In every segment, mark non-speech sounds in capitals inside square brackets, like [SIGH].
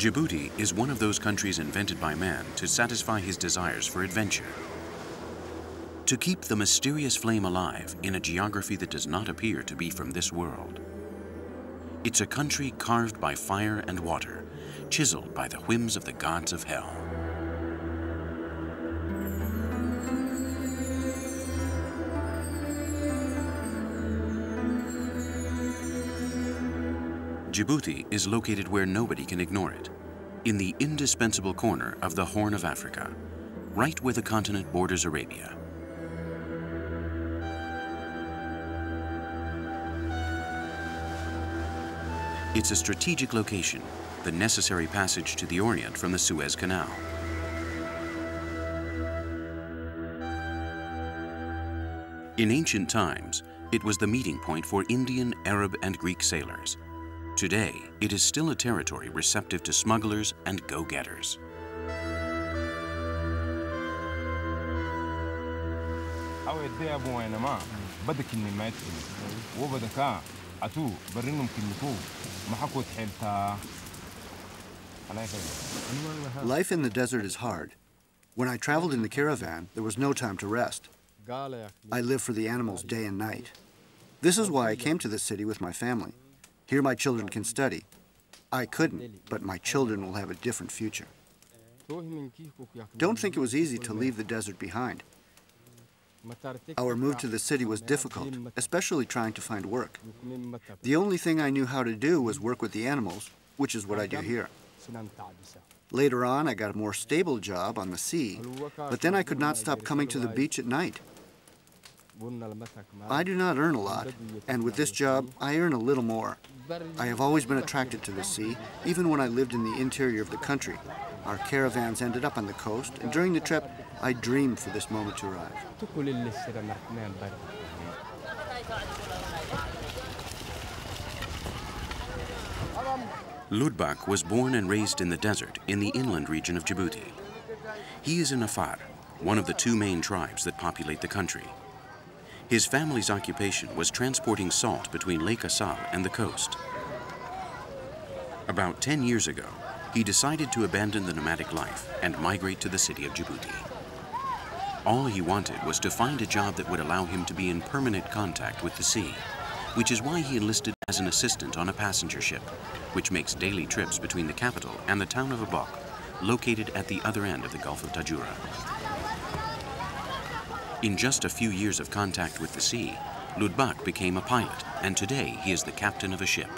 Djibouti is one of those countries invented by man to satisfy his desires for adventure. To keep the mysterious flame alive in a geography that does not appear to be from this world. It's a country carved by fire and water, chiseled by the whims of the gods of hell. Djibouti is located where nobody can ignore it, in the indispensable corner of the Horn of Africa, right where the continent borders Arabia. It's a strategic location, the necessary passage to the Orient from the Suez Canal. In ancient times, it was the meeting point for Indian, Arab, and Greek sailors. Today, it is still a territory receptive to smugglers and go-getters. Life in the desert is hard. When I traveled in the caravan, there was no time to rest. I lived for the animals day and night. This is why I came to this city with my family. Here my children can study. I couldn't, but my children will have a different future. Don't think it was easy to leave the desert behind. Our move to the city was difficult, especially trying to find work. The only thing I knew how to do was work with the animals, which is what I do here. Later on, I got a more stable job on the sea, but then I could not stop coming to the beach at night. I do not earn a lot, and with this job, I earn a little more. I have always been attracted to the sea, even when I lived in the interior of the country. Our caravans ended up on the coast, and during the trip, I dreamed for this moment to arrive. Ludbak was born and raised in the desert in the inland region of Djibouti. He is an Afar, one of the two main tribes that populate the country. His family's occupation was transporting salt between Lake Assal and the coast. About 10 years ago, he decided to abandon the nomadic life and migrate to the city of Djibouti. All he wanted was to find a job that would allow him to be in permanent contact with the sea, which is why he enlisted as an assistant on a passenger ship, which makes daily trips between the capital and the town of Obok, located at the other end of the Gulf of Tadjoura. In just a few years of contact with the sea, Ludbak became a pilot, and today he is the captain of a ship.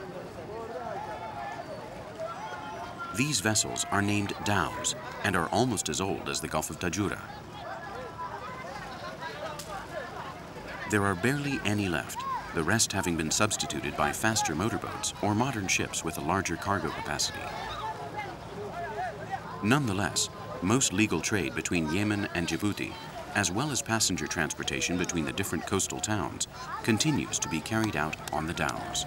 These vessels are named dhows and are almost as old as the Gulf of Tadjoura. There are barely any left, the rest having been substituted by faster motorboats or modern ships with a larger cargo capacity. Nonetheless, most legal trade between Yemen and Djibouti, as well as passenger transportation between the different coastal towns, continues to be carried out on the dhows.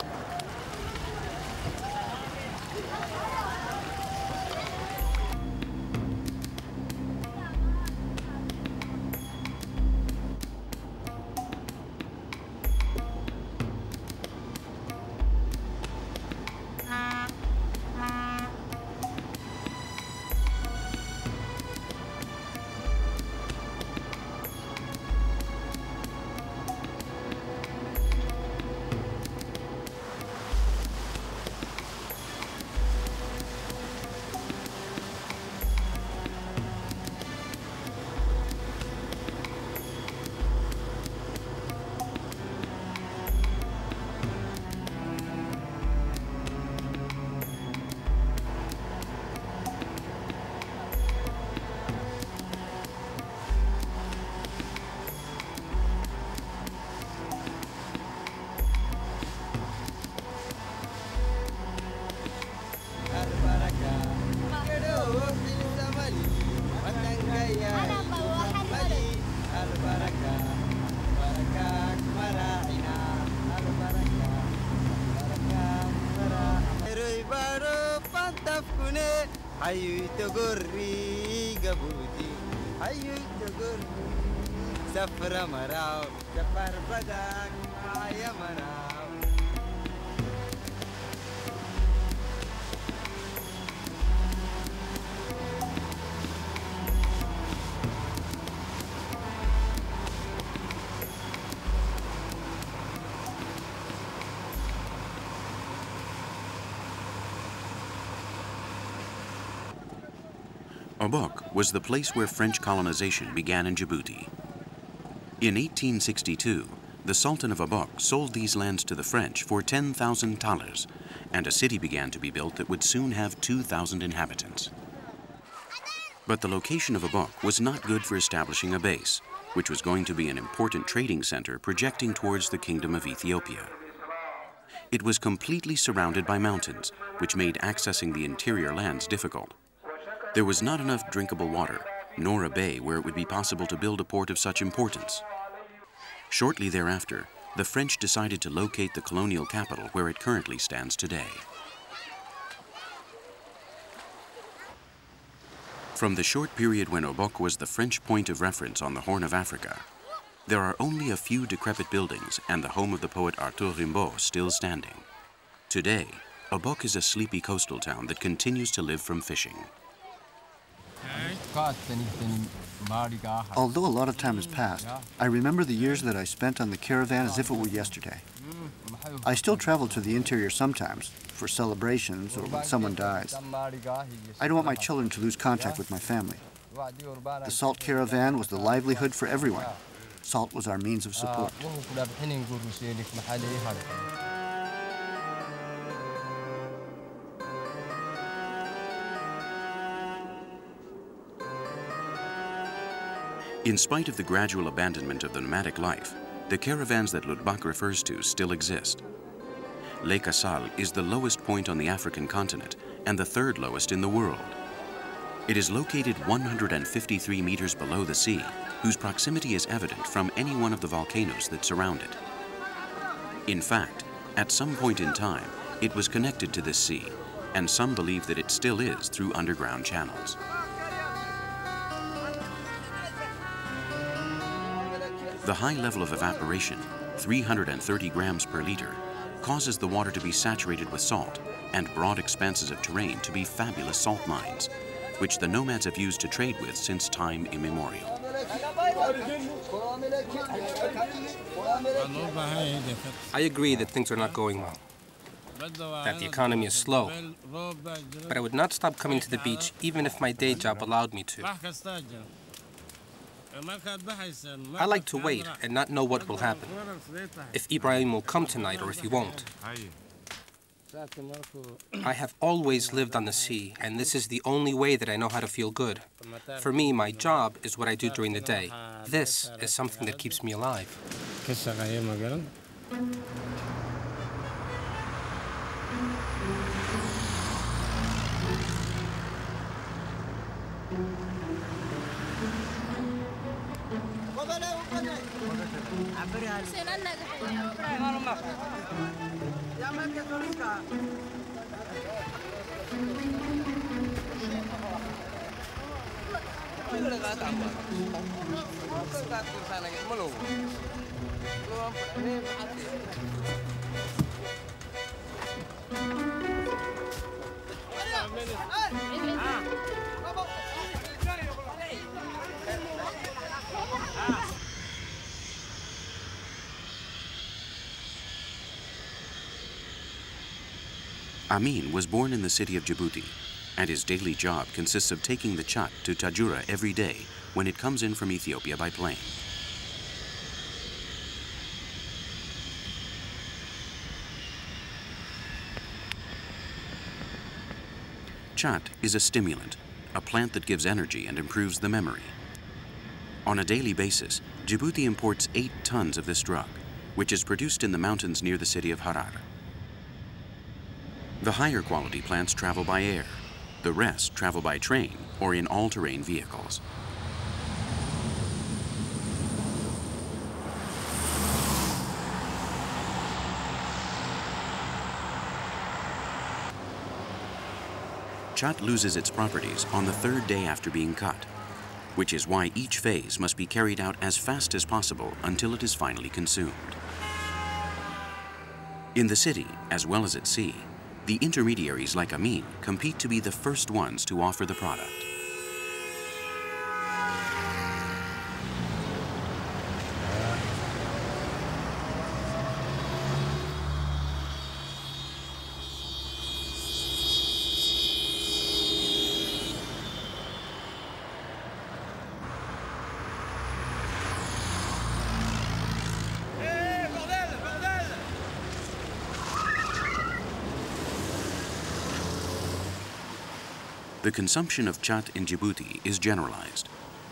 Ai, teu gorriga, budi. Ai, teu gorriga. Safra amaral, safra badal. Obok was the place where French colonization began in Djibouti. In 1862, the Sultan of Obok sold these lands to the French for 10,000 thalers, and a city began to be built that would soon have 2,000 inhabitants. But the location of Obok was not good for establishing a base, which was going to be an important trading center projecting towards the Kingdom of Ethiopia. It was completely surrounded by mountains, which made accessing the interior lands difficult. There was not enough drinkable water, nor a bay where it would be possible to build a port of such importance. Shortly thereafter, the French decided to locate the colonial capital where it currently stands today. From the short period when Obok was the French point of reference on the Horn of Africa, there are only a few decrepit buildings and the home of the poet Arthur Rimbaud still standing. Today, Obok is a sleepy coastal town that continues to live from fishing. Although a lot of time has passed, I remember the years that I spent on the caravan as if it were yesterday. I still travel to the interior sometimes, for celebrations or when someone dies. I don't want my children to lose contact with my family. The salt caravan was the livelihood for everyone. Salt was our means of support. In spite of the gradual abandonment of the nomadic life, the caravans that Lutbak refers to still exist. Lake Assal is the lowest point on the African continent and the third lowest in the world. It is located 153 meters below the sea, whose proximity is evident from any one of the volcanoes that surround it. In fact, at some point in time, it was connected to this sea, and some believe that it still is through underground channels. The high level of evaporation, 330 grams per liter, causes the water to be saturated with salt and broad expanses of terrain to be fabulous salt mines, which the nomads have used to trade with since time immemorial. I agree that things are not going well, that the economy is slow, but I would not stop coming to the beach even if my day job allowed me to. I like to wait and not know what will happen. If Ibrahim will come tonight or if he won't. I have always lived on the sea, and this is the only way that I know how to feel good. For me, my job is what I do during the day. This is something that keeps me alive. Hey! Amin was born in the city of Djibouti, and his daily job consists of taking the chat to Tajura every day when it comes in from Ethiopia by plane. Chat is a stimulant, a plant that gives energy and improves the memory. On a daily basis, Djibouti imports 8 tons of this drug, which is produced in the mountains near the city of Harar. The higher quality plants travel by air. The rest travel by train or in all-terrain vehicles. Chat loses its properties on the third day after being cut, which is why each phase must be carried out as fast as possible until it is finally consumed. In the city, as well as at sea, the intermediaries like Amin compete to be the first ones to offer the product. The consumption of chat in Djibouti is generalized.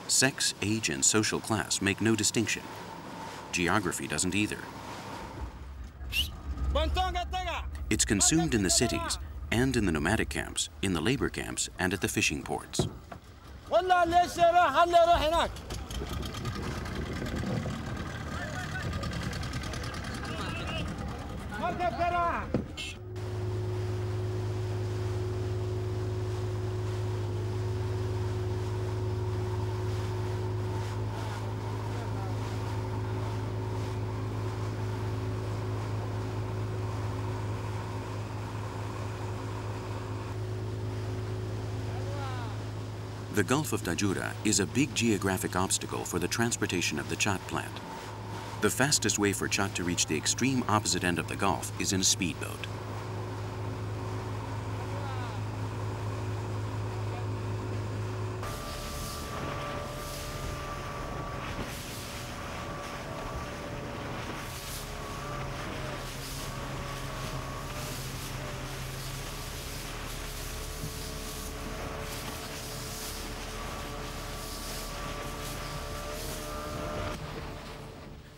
Sex, age, and social class make no distinction. Geography doesn't either. It's consumed in the cities and in the nomadic camps, in the labor camps, and at the fishing ports. The Gulf of Tadjoura is a big geographic obstacle for the transportation of the chat plant. The fastest way for chat to reach the extreme opposite end of the Gulf is in a speedboat.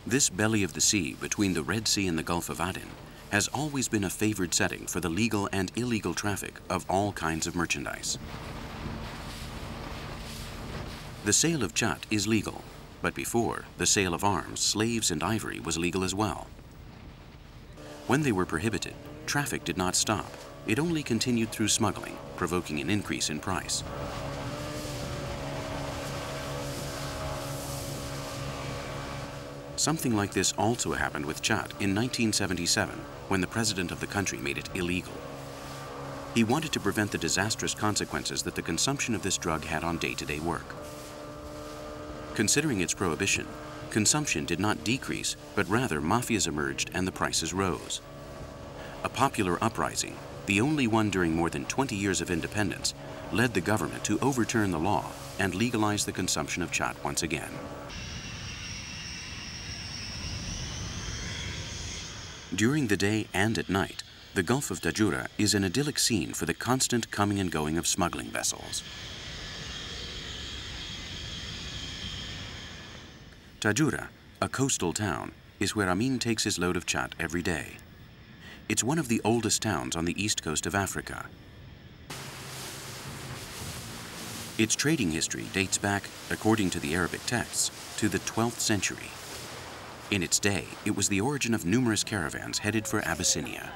This belly of the sea between the Red Sea and the Gulf of Aden has always been a favored setting for the legal and illegal traffic of all kinds of merchandise. The sale of chat is legal, but before, the sale of arms, slaves, and ivory was legal as well. When they were prohibited, traffic did not stop. It only continued through smuggling, provoking an increase in price. Something like this also happened with chat in 1977 when the president of the country made it illegal. He wanted to prevent the disastrous consequences that the consumption of this drug had on day-to-day -day work. Considering its prohibition, consumption did not decrease, but rather mafias emerged and the prices rose. A popular uprising, the only one during more than 20 years of independence, led the government to overturn the law and legalize the consumption of chat once again. During the day and at night, the Gulf of Tadjoura is an idyllic scene for the constant coming and going of smuggling vessels. Tajura, a coastal town, is where Amin takes his load of chat every day. It's one of the oldest towns on the east coast of Africa. Its trading history dates back, according to the Arabic texts, to the 12th century. In its day, it was the origin of numerous caravans headed for Abyssinia.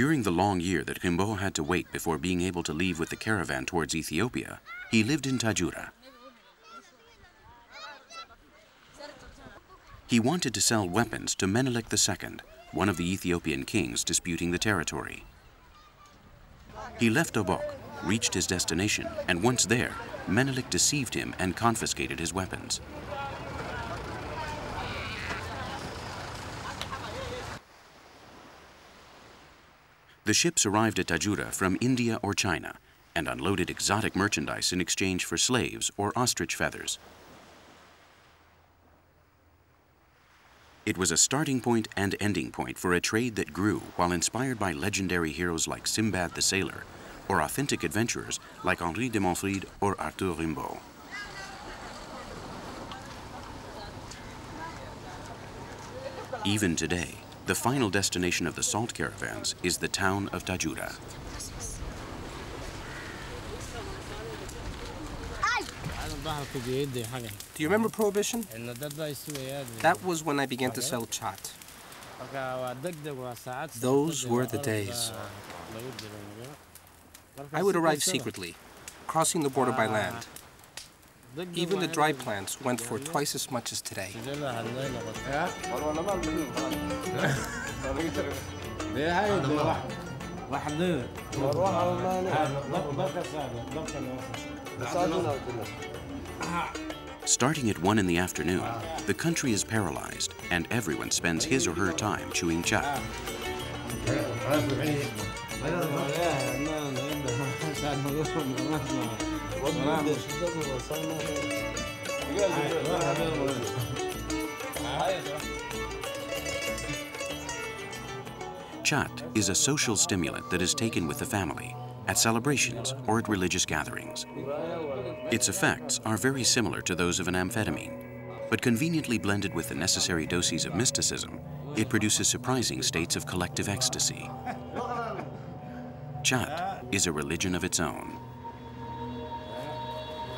During the long year that Rimbaud had to wait before being able to leave with the caravan towards Ethiopia, he lived in Tadjoura. He wanted to sell weapons to Menelik II, one of the Ethiopian kings disputing the territory. He left Obok, reached his destination, and once there, Menelik deceived him and confiscated his weapons. The ships arrived at Tadjoura from India or China and unloaded exotic merchandise in exchange for slaves or ostrich feathers. It was a starting point and ending point for a trade that grew while inspired by legendary heroes like Sinbad the Sailor or authentic adventurers like Henri de Monfreid or Arthur Rimbaud. Even today, the final destination of the salt caravans is the town of Tajura. Do you remember Prohibition? That was when I began to sell chat. Those were the days. I would arrive secretly, crossing the border by land. Even the dry plants went for twice as much as today. Starting at 1 in the afternoon, the country is paralyzed and everyone spends his or her time chewing chat. [LAUGHS] Chat is a social stimulant that is taken with the family, at celebrations, or at religious gatherings. Its effects are very similar to those of an amphetamine, but conveniently blended with the necessary doses of mysticism, it produces surprising states of collective ecstasy. Chat is a religion of its own.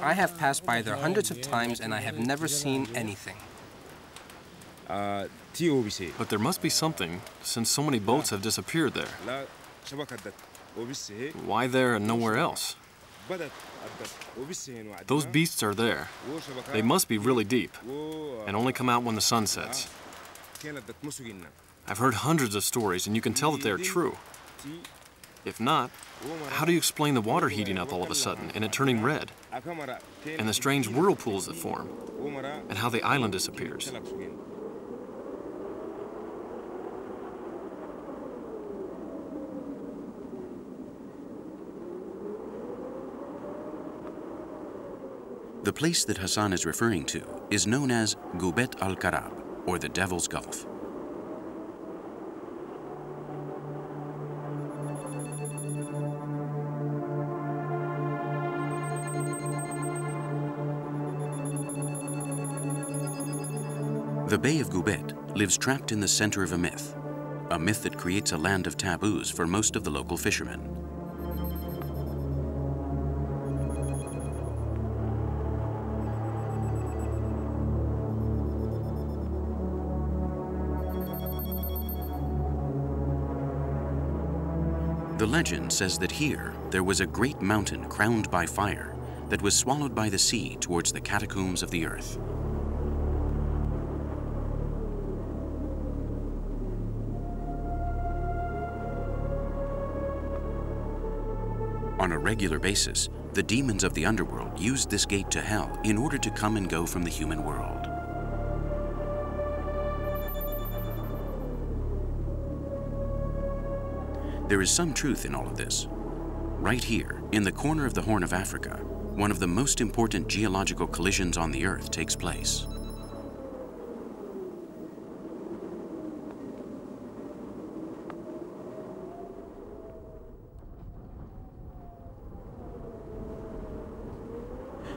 I have passed by there hundreds of times and I have never seen anything. But there must be something, since so many boats have disappeared there. Why there and nowhere else? Those beasts are there. They must be really deep, and only come out when the sun sets. I've heard hundreds of stories, and you can tell that they're true. If not, how do you explain the water heating up all of a sudden and it turning red? And the strange whirlpools that form? And how the island disappears? The place that Hassan is referring to is known as Gubet al-Karab, or the Devil's Gulf. The Bay of Gubet lives trapped in the center of a myth, a myth that creates a land of taboos for most of the local fishermen. The legend says that here there was a great mountain crowned by fire that was swallowed by the sea towards the catacombs of the earth. On a regular basis, the demons of the underworld used this gate to hell in order to come and go from the human world. There is some truth in all of this. Right here, in the corner of the Horn of Africa, one of the most important geological collisions on the Earth takes place.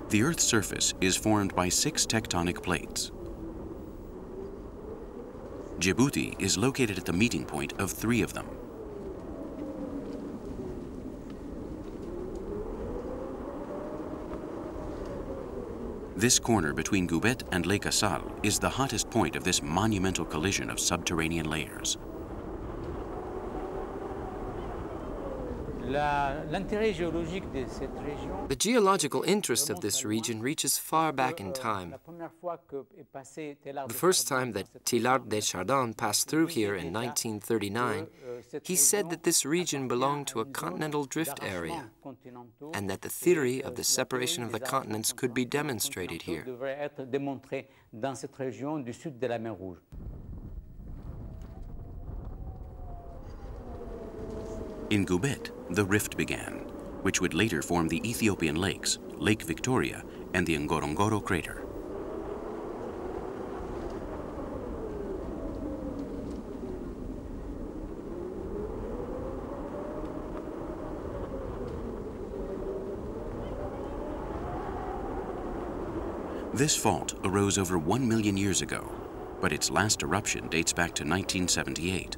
The Earth's surface is formed by six tectonic plates. Djibouti is located at the meeting point of three of them. This corner between Gubet and Lake Assal is the hottest point of this monumental collision of subterranean layers. The geological interest of this region reaches far back in time. The first time that Teilhard de Chardin passed through here in 1939, he said that this region belonged to a continental drift area and that the theory of the separation of the continents could be demonstrated here. In Gubet, the rift began, which would later form the Ethiopian lakes, Lake Victoria, and the Ngorongoro crater. This fault arose over 1 million years ago, but its last eruption dates back to 1978.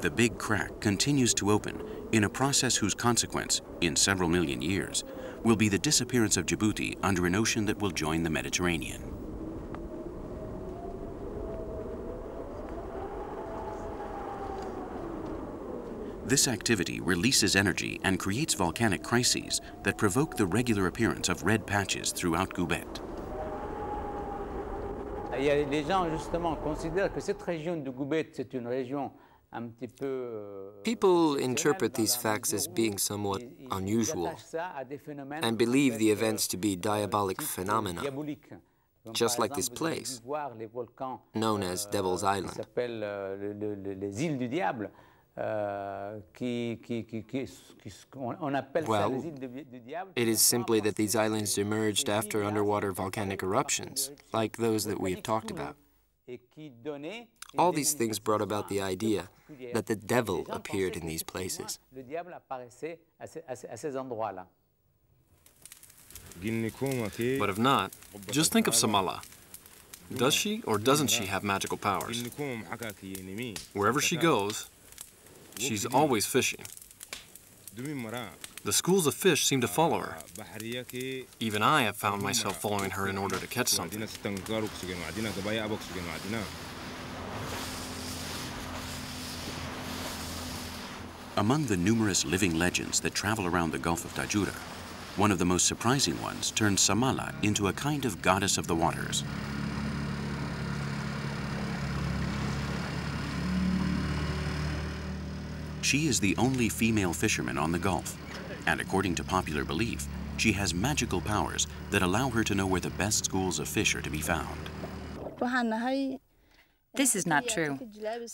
The big crack continues to open in a process whose consequence, in several million years, will be the disappearance of Djibouti under an ocean that will join the Mediterranean. This activity releases energy and creates volcanic crises that provoke the regular appearance of red patches throughout Goubet. Ah, Les gens, justement, considèrent que cette région de Goubet, c'est une région People interpret these facts as being somewhat unusual and believe the events to be diabolic phenomena, just like this place, known as Devil's Island. Well, it is simply that these islands emerged after underwater volcanic eruptions, like those that we have talked about. All these things brought about the idea that the devil appeared in these places. But if not, just think of Samala. Does she or doesn't she have magical powers? Wherever she goes, she's always fishing. The schools of fish seem to follow her. Even I have found myself following her in order to catch something. Among the numerous living legends that travel around the Gulf of Tajura, one of the most surprising ones turns Samala into a kind of goddess of the waters. She is the only female fisherman on the Gulf, and according to popular belief, she has magical powers that allow her to know where the best schools of fish are to be found. This is not true.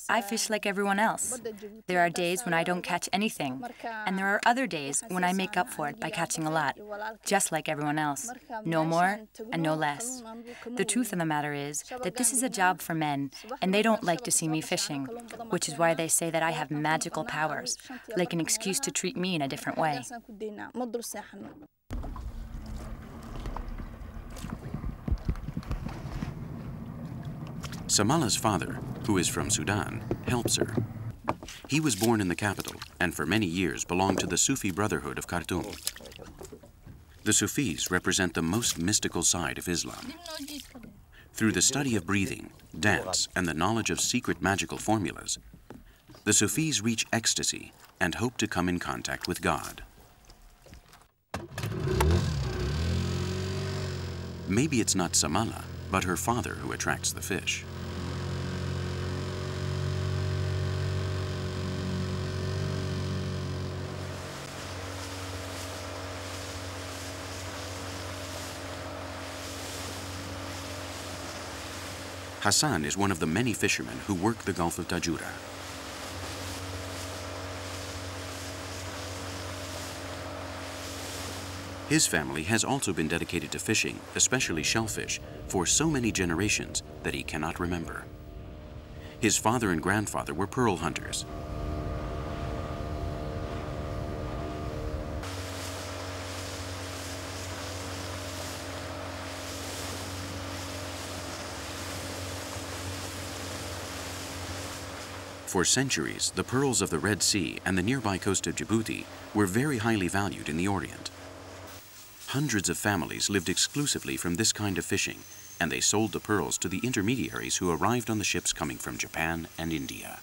I fish like everyone else. There are days when I don't catch anything, and there are other days when I make up for it by catching a lot, just like everyone else. No more and no less. The truth of the matter is that this is a job for men, and they don't like to see me fishing, which is why they say that I have magical powers, like an excuse to treat me in a different way. Samala's father, who is from Sudan, helps her. He was born in the capital and for many years belonged to the Sufi Brotherhood of Khartoum. The Sufis represent the most mystical side of Islam. Through the study of breathing, dance, and the knowledge of secret magical formulas, the Sufis reach ecstasy and hope to come in contact with God. Maybe it's not Samala, but her father who attracts the fish. Hassan is one of the many fishermen who work the Gulf of Tajura. His family has also been dedicated to fishing, especially shellfish, for so many generations that he cannot remember. His father and grandfather were pearl hunters, For centuries, the pearls of the Red Sea and the nearby coast of Djibouti were very highly valued in the Orient. Hundreds of families lived exclusively from this kind of fishing, and they sold the pearls to the intermediaries who arrived on the ships coming from Japan and India.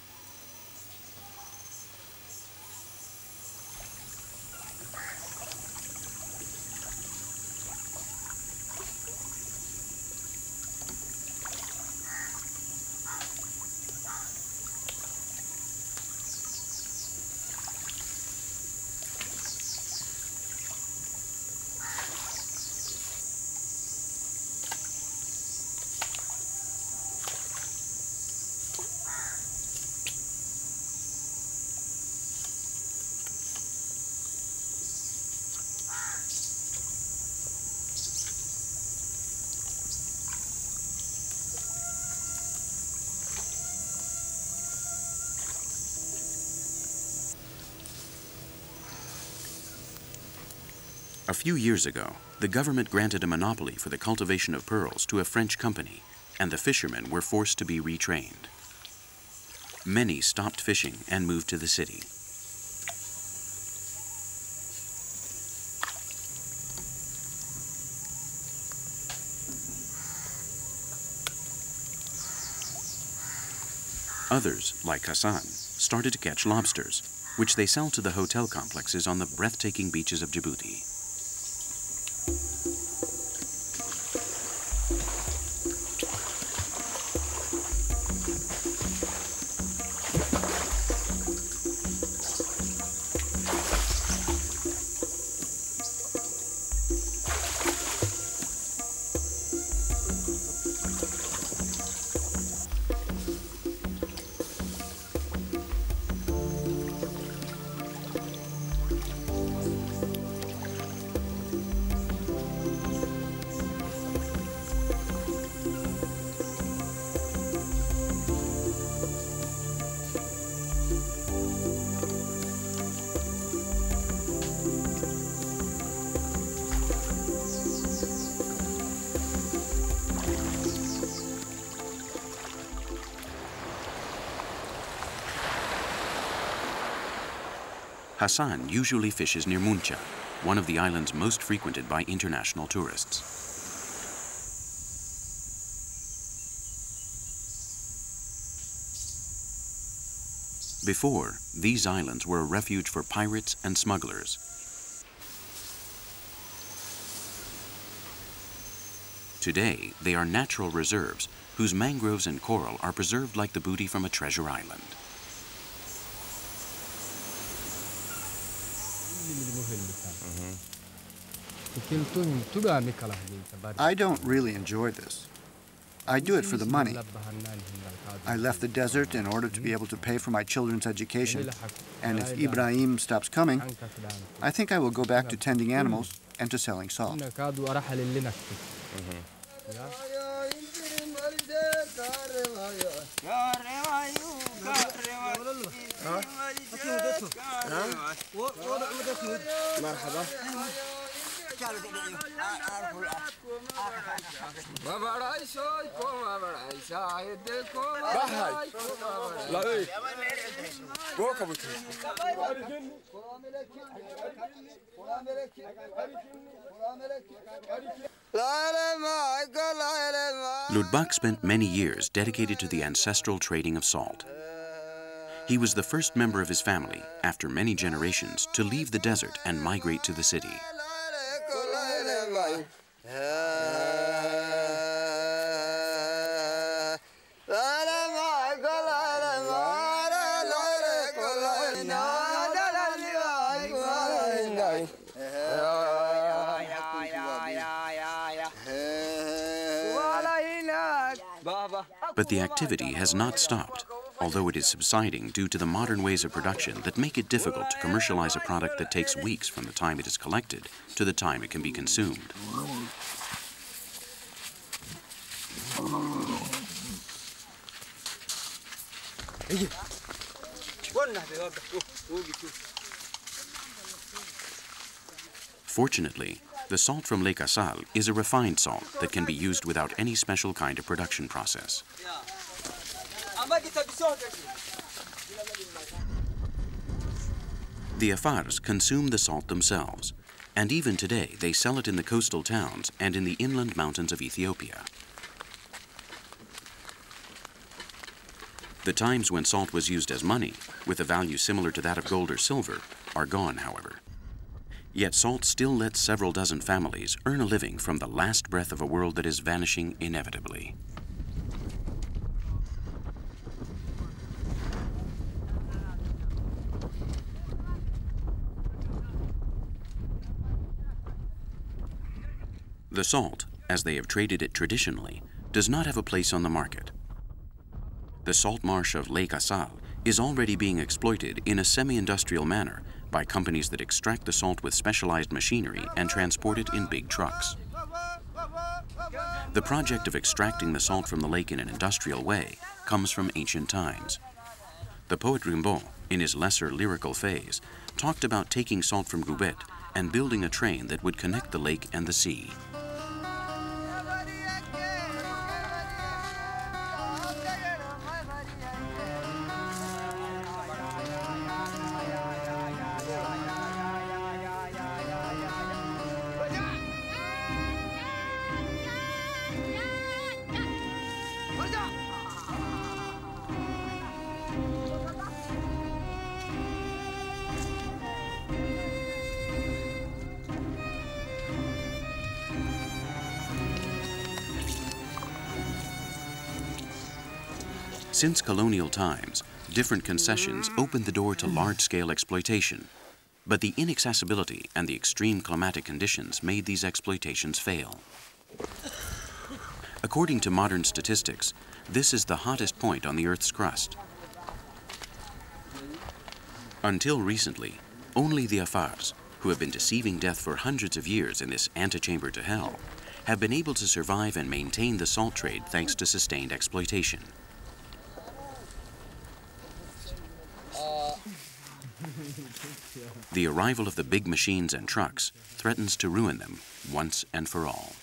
A few years ago, the government granted a monopoly for the cultivation of pearls to a French company, and the fishermen were forced to be retrained. Many stopped fishing and moved to the city. Others, like Hassan, started to catch lobsters, which they sell to the hotel complexes on the breathtaking beaches of Djibouti. Hassan usually fishes near Moucha, one of the islands most frequented by international tourists. Before, these islands were a refuge for pirates and smugglers. Today, they are natural reserves whose mangroves and coral are preserved like the booty from a treasure island. I don't really enjoy this. I do it for the money. I left the desert in order to be able to pay for my children's education. And if Ibrahim stops coming, I think I will go back to tending animals and to selling salt. Mm -hmm. Ludbak spent many years dedicated to the ancestral trading of salt. He was the first member of his family, after many generations, to leave the desert and migrate to the city. But the activity has not stopped, although it is subsiding due to the modern ways of production that make it difficult to commercialize a product that takes weeks from the time it is collected to the time it can be consumed. Fortunately, the salt from Lake Assal is a refined salt that can be used without any special kind of production process. The Afars consume the salt themselves, and even today they sell it in the coastal towns and in the inland mountains of Ethiopia. The times when salt was used as money, with a value similar to that of gold or silver, are gone, however. Yet salt still lets several dozen families earn a living from the last breath of a world that is vanishing inevitably. The salt, as they have traded it traditionally, does not have a place on the market. The salt marsh of Lake Assal is already being exploited in a semi-industrial manner by companies that extract the salt with specialized machinery and transport it in big trucks. The project of extracting the salt from the lake in an industrial way comes from ancient times. The poet Rimbaud, in his lesser lyrical phase, talked about taking salt from Goubet and building a train that would connect the lake and the sea. Since colonial times, different concessions opened the door to large-scale exploitation. But the inaccessibility and the extreme climatic conditions made these exploitations fail. According to modern statistics, this is the hottest point on the Earth's crust. Until recently, only the Afars, who have been deceiving death for hundreds of years in this antechamber to hell, have been able to survive and maintain the salt trade thanks to sustained exploitation. The arrival of the big machines and trucks threatens to ruin them once and for all.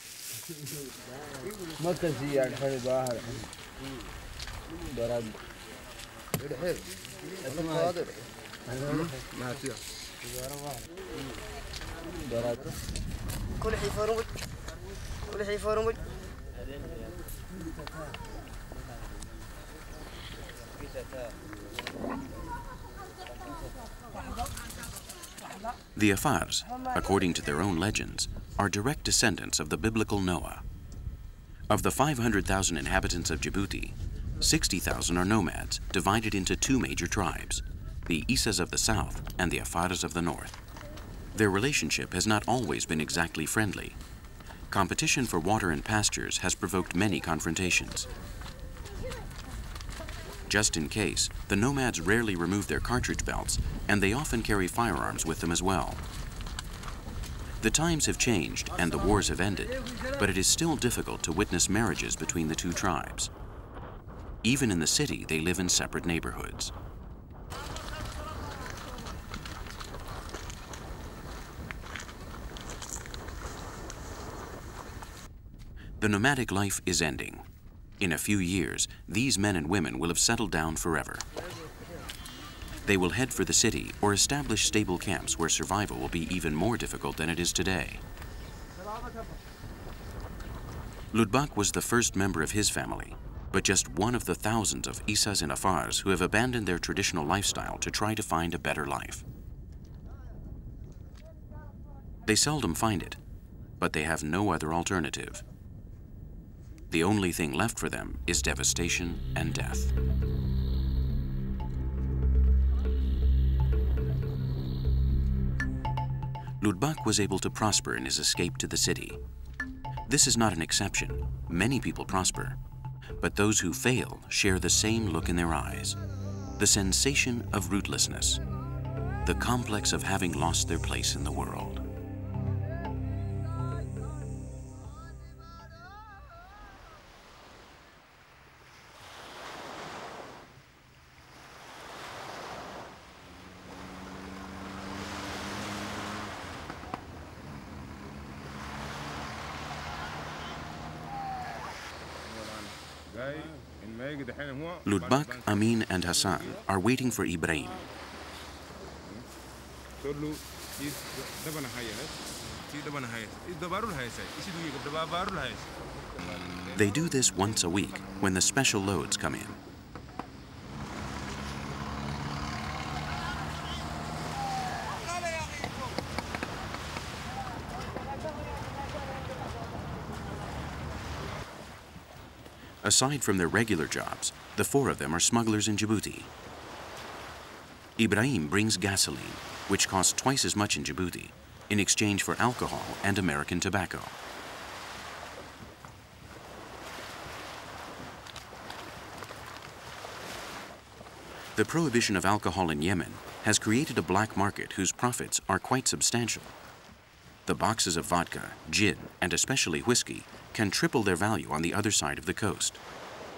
The Afars, according to their own legends, are direct descendants of the biblical Noah. Of the 500,000 inhabitants of Djibouti, 60,000 are nomads, divided into two major tribes, the Isas of the south and the Afars of the north. Their relationship has not always been exactly friendly. Competition for water and pastures has provoked many confrontations. Just in case, the nomads rarely remove their cartridge belts, and they often carry firearms with them as well. The times have changed and the wars have ended, but it is still difficult to witness marriages between the two tribes. Even in the city, they live in separate neighborhoods. The nomadic life is ending. In a few years, these men and women will have settled down forever. They will head for the city or establish stable camps where survival will be even more difficult than it is today. Ludbak was the first member of his family, but just one of the thousands of Isas and Afars who have abandoned their traditional lifestyle to try to find a better life. They seldom find it, but they have no other alternative. The only thing left for them is devastation and death. Ludbak was able to prosper in his escape to the city. This is not an exception. Many people prosper. But those who fail share the same look in their eyes. The sensation of rootlessness. The complex of having lost their place in the world. Ludbak, Amin, and Hassan are waiting for Ibrahim. They do this once a week when the special loads come in. Aside from their regular jobs, the four of them are smugglers in Djibouti. Ibrahim brings gasoline, which costs twice as much in Djibouti, in exchange for alcohol and American tobacco. The prohibition of alcohol in Yemen has created a black market whose profits are quite substantial. The boxes of vodka, gin, and especially whiskey can triple their value on the other side of the coast.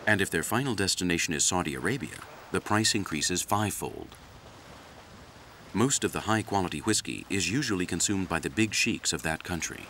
And if their final destination is Saudi Arabia, the price increases fivefold. Most of the high-quality whiskey is usually consumed by the big sheiks of that country.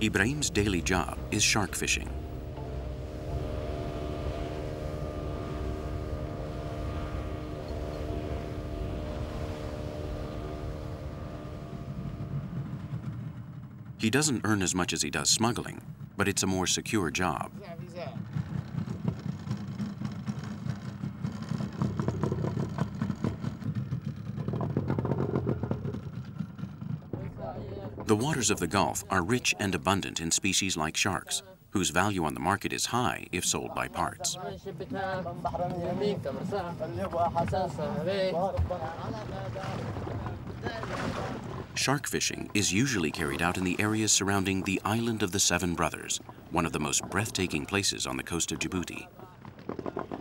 Ibrahim's daily job is shark fishing. He doesn't earn as much as he does smuggling, but it's a more secure job. The waters of the Gulf are rich and abundant in species like sharks, whose value on the market is high if sold by parts. Shark fishing is usually carried out in the areas surrounding the Island of the Seven Brothers, one of the most breathtaking places on the coast of Djibouti.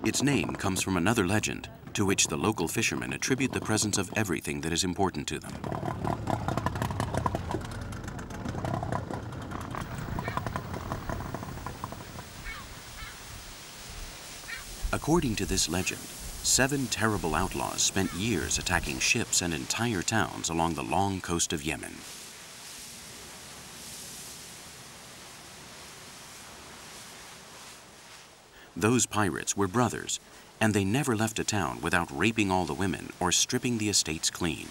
Its name comes from another legend, to which the local fishermen attribute the presence of everything that is important to them. According to this legend, seven terrible outlaws spent years attacking ships and entire towns along the long coast of Yemen. Those pirates were brothers, and they never left a town without raping all the women or stripping the estates clean.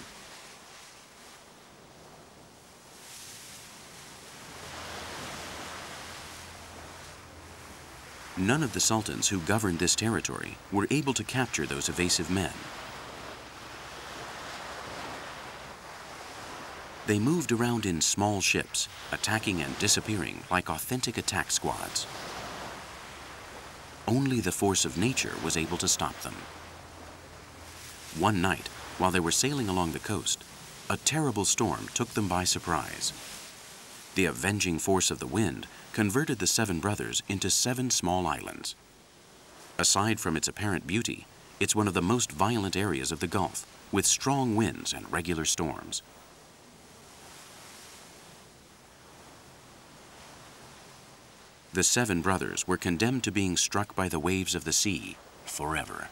None of the sultans who governed this territory were able to capture those evasive men. They moved around in small ships, attacking and disappearing like authentic attack squads. Only the force of nature was able to stop them. One night, while they were sailing along the coast, a terrible storm took them by surprise. The avenging force of the wind converted the Seven Brothers into seven small islands. Aside from its apparent beauty, it's one of the most violent areas of the Gulf, with strong winds and regular storms. The Seven Brothers were condemned to being struck by the waves of the sea forever.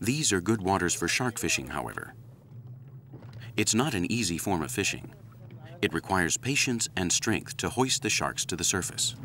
These are good waters for shark fishing, however. It's not an easy form of fishing. It requires patience and strength to hoist the sharks to the surface.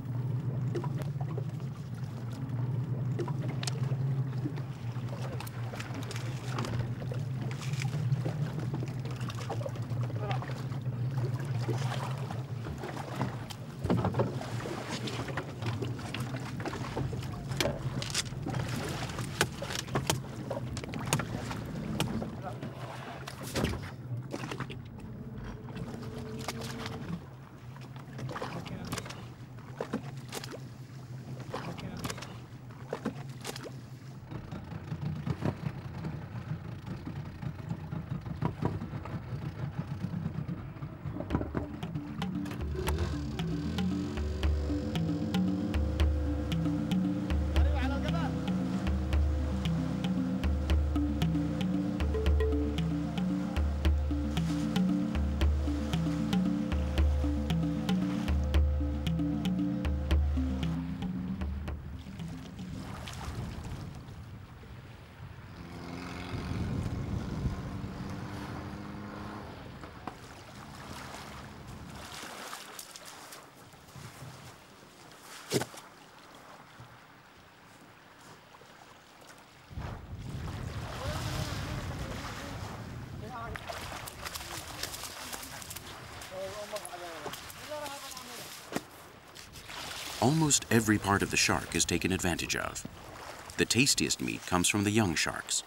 Almost every part of the shark is taken advantage of. The tastiest meat comes from the young sharks.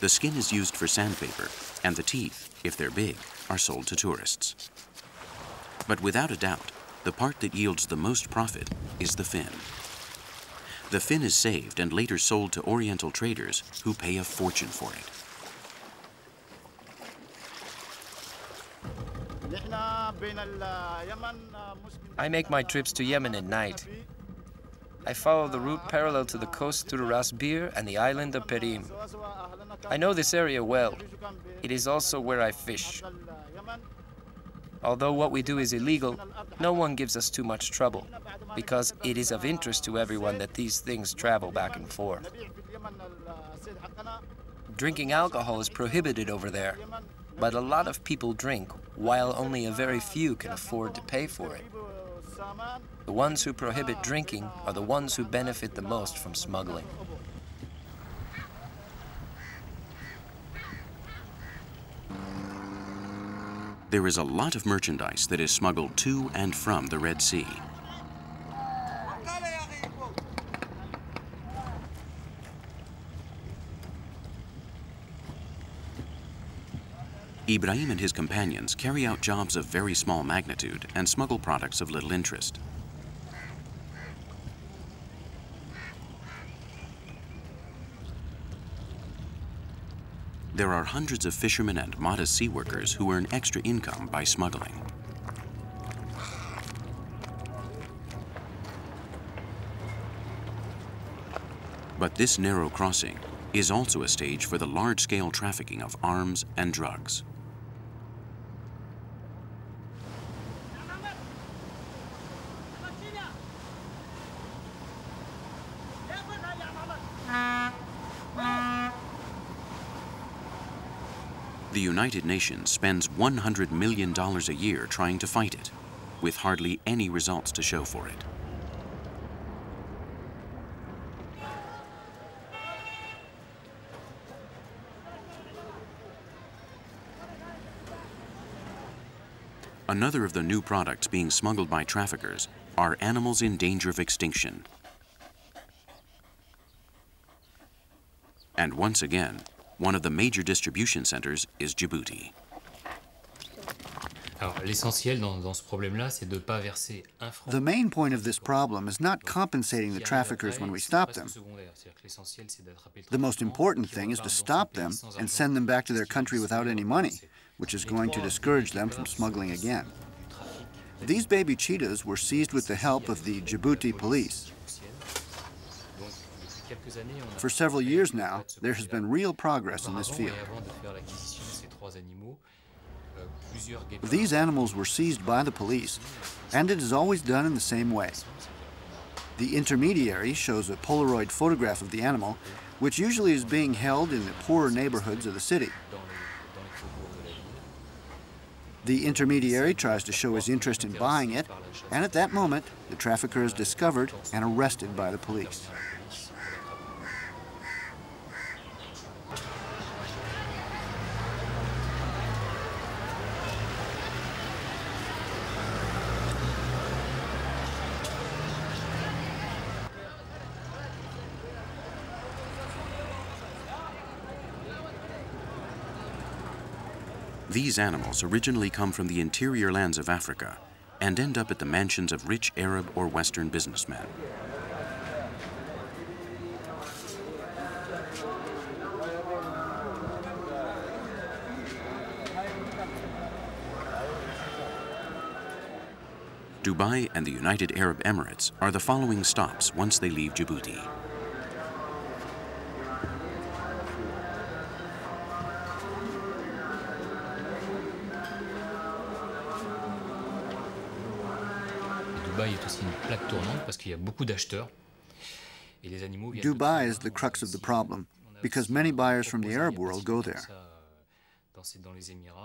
The skin is used for sandpaper, and the teeth, if they're big, are sold to tourists. But without a doubt, the part that yields the most profit is the fin. The fin is saved and later sold to Oriental traders who pay a fortune for it. I make my trips to Yemen at night. I follow the route parallel to the coast to Ras Bir and the island of Perim. I know this area well. It is also where I fish. Although what we do is illegal, no one gives us too much trouble, because it is of interest to everyone that these things travel back and forth. Drinking alcohol is prohibited over there, but a lot of people drink, while only a very few can afford to pay for it. The ones who prohibit drinking are the ones who benefit the most from smuggling. There is a lot of merchandise that is smuggled to and from the Red Sea. Ibrahim and his companions carry out jobs of very small magnitude and smuggle products of little interest. There are hundreds of fishermen and modest sea workers who earn extra income by smuggling. But this narrow crossing is also a stage for the large-scale trafficking of arms and drugs. The United Nations spends $100 million a year trying to fight it, with hardly any results to show for it. Another of the new products being smuggled by traffickers are animals in danger of extinction. And once again, one of the major distribution centers is Djibouti. The main point of this problem is not compensating the traffickers when we stop them. The most important thing is to stop them and send them back to their country without any money, which is going to discourage them from smuggling again. These baby cheetahs were seized with the help of the Djibouti police. For several years now, there has been real progress in this field. These animals were seized by the police, and it is always done in the same way. The intermediary shows a Polaroid photograph of the animal, which usually is being held in the poorer neighborhoods of the city. The intermediary tries to show his interest in buying it, and at that moment, the trafficker is discovered and arrested by the police. These animals originally come from the interior lands of Africa and end up at the mansions of rich Arab or Western businessmen. Dubai and the United Arab Emirates are the following stops once they leave Djibouti. Dubai is the crux of the problem because many buyers from the Arab world go there.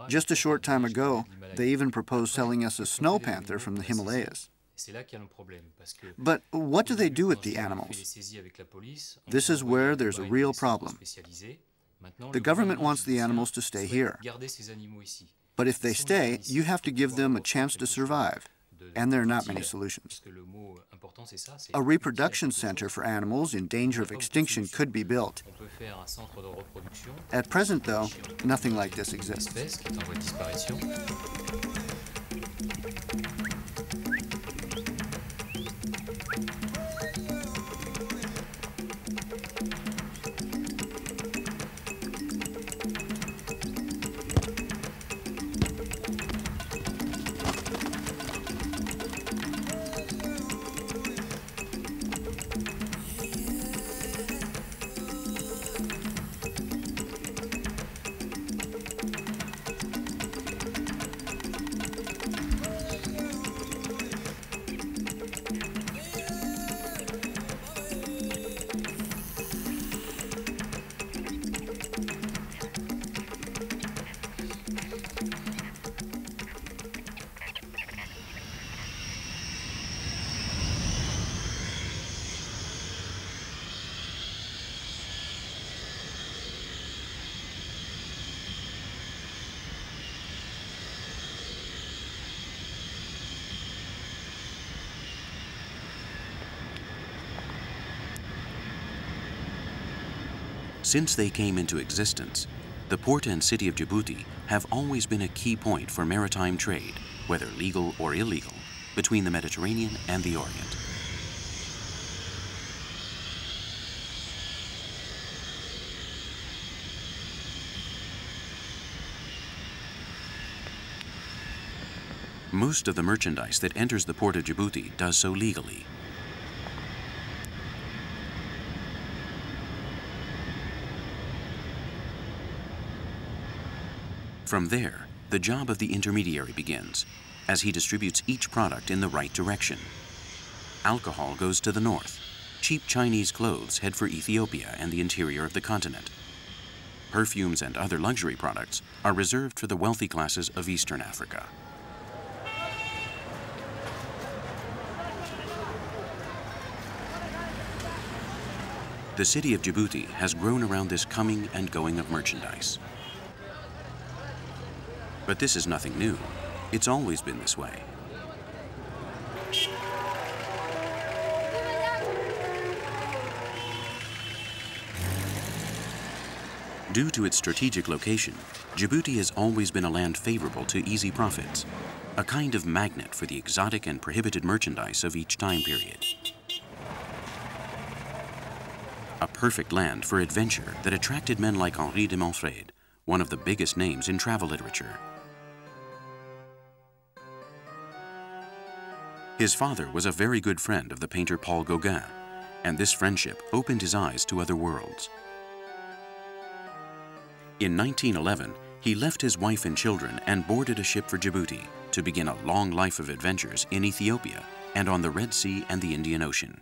Just a short time ago, they even proposed selling us a snow panther from the Himalayas. But what do they do with the animals? This is where there's a real problem. The government wants the animals to stay here. But if they stay, you have to give them a chance to survive. And there are not many solutions. A reproduction center for animals in danger of extinction could be built. At present, though, nothing like this exists. Since they came into existence, the port and city of Djibouti have always been a key point for maritime trade, whether legal or illegal, between the Mediterranean and the Orient. Most of the merchandise that enters the port of Djibouti does so legally, From there, the job of the intermediary begins, as he distributes each product in the right direction. Alcohol goes to the north. Cheap Chinese clothes head for Ethiopia and the interior of the continent. Perfumes and other luxury products are reserved for the wealthy classes of Eastern Africa. The city of Djibouti has grown around this coming and going of merchandise. But this is nothing new. It's always been this way. Due to its strategic location, Djibouti has always been a land favorable to easy profits, a kind of magnet for the exotic and prohibited merchandise of each time period. A perfect land for adventure that attracted men like Henri de Monfreid, one of the biggest names in travel literature. His father was a very good friend of the painter Paul Gauguin, and this friendship opened his eyes to other worlds. In 1911, he left his wife and children and boarded a ship for Djibouti to begin a long life of adventures in Ethiopia and on the Red Sea and the Indian Ocean.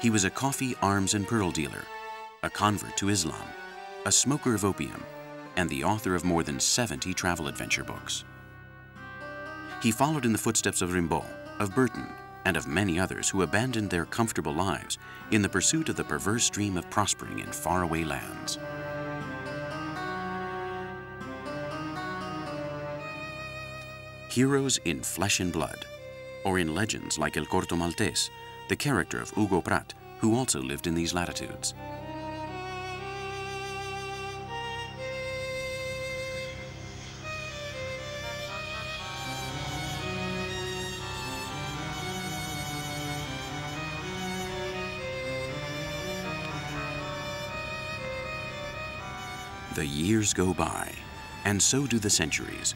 He was a coffee, arms, and pearl dealer, a convert to Islam, a smoker of opium, and the author of more than 70 travel adventure books. He followed in the footsteps of Rimbaud, of Burton, and of many others who abandoned their comfortable lives in the pursuit of the perverse dream of prospering in faraway lands. Heroes in flesh and blood, or in legends like El Corto Maltese, the character of Hugo Pratt, who also lived in these latitudes. The years go by, and so do the centuries,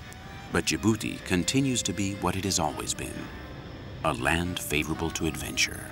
but Djibouti continues to be what it has always been, a land favorable to adventure.